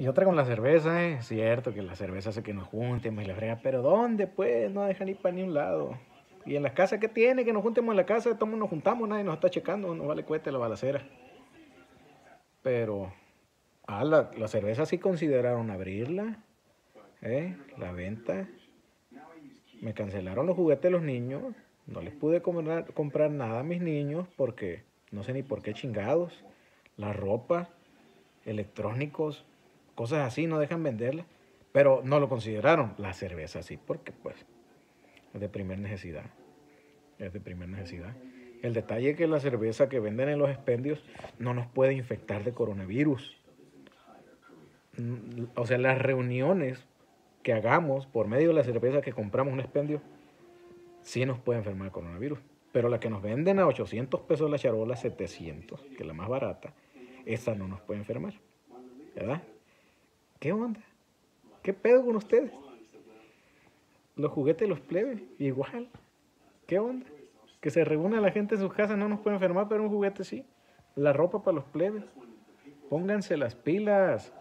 Y otra con la cerveza, ¿eh? Cierto que la cerveza hace que nos juntemos y la frega, pero ¿dónde pues? No dejan ir para ni un lado. Y en las casas, ¿qué tiene? Que nos juntemos en la casa, todos nos juntamos, nadie nos está checando, no vale cuete la balacera. Pero, ah, la, cerveza sí consideraron abrirla, ¿eh? La venta. Me cancelaron los juguetes de los niños, no les pude comprar nada a mis niños porque no sé ni por qué chingados. La ropa, electrónicos, cosas así, no dejan venderla. Pero no lo consideraron, la cerveza sí, porque pues es de primera necesidad. Es de primera necesidad. El detalle es que la cerveza que venden en los expendios no nos puede infectar de coronavirus. Mm, O sea, las reuniones que hagamos por medio de la cerveza que compramos en un expendio, sí nos puede enfermar de coronavirus. Pero la que nos venden a 800 pesos la charola, 700, que es la más barata, esa no nos puede enfermar. ¿Verdad? ¿Qué onda? ¿Qué pedo con ustedes? Los juguetes los plebes, igual. ¿Qué onda? Que se reúna la gente en sus casas no nos puede enfermar, pero un juguete sí. La ropa para los plebes. Pónganse las pilas.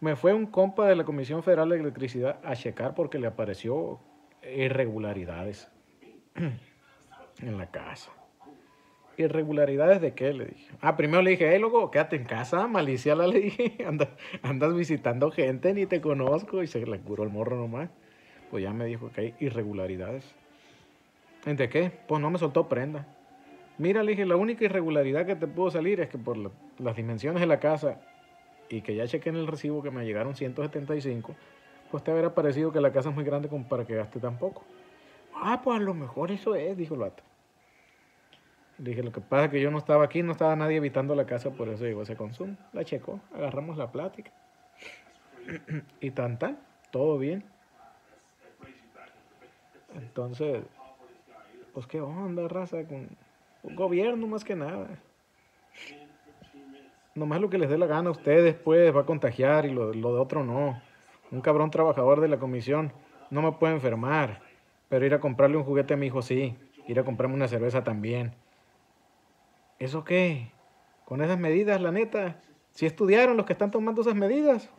Me fue un compa de la Comisión Federal de Electricidad a checar porque le apareció irregularidades en la casa. ¿Irregularidades de qué? Le dije. Ah, primero le dije, hey, loco, quédate en casa, maliciala, le dije. Andas, andas visitando gente, ni te conozco. Y se le curó el morro nomás. Pues ya me dijo que hay irregularidades. ¿Entre qué? Pues no me soltó prenda. Mira, le dije, la única irregularidad que te pudo salir es que por la- las dimensiones de la casa y que ya chequé en el recibo que me llegaron 175, pues te habrá parecido que la casa es muy grande como para que gaste tan poco. Ah, pues a lo mejor eso es, dijo el vato. Dije, lo que pasa es que yo no estaba aquí, no estaba nadie evitando la casa, por eso llegó ese consumo. La checó, agarramos la plática. y tan tan, todo bien. Entonces, pues qué onda, raza, con un gobierno más que nada. Nomás lo que les dé la gana a ustedes, pues, va a contagiar y lo, lo de otro no. Un cabrón trabajador de la comisión no me puede enfermar, pero ir a comprarle un juguete a mi hijo sí, ir a comprarme una cerveza también. ¿Eso qué? Con esas medidas, la neta. Si estudiaron los que están tomando esas medidas.